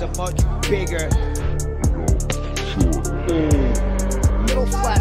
A much bigger. little Middle.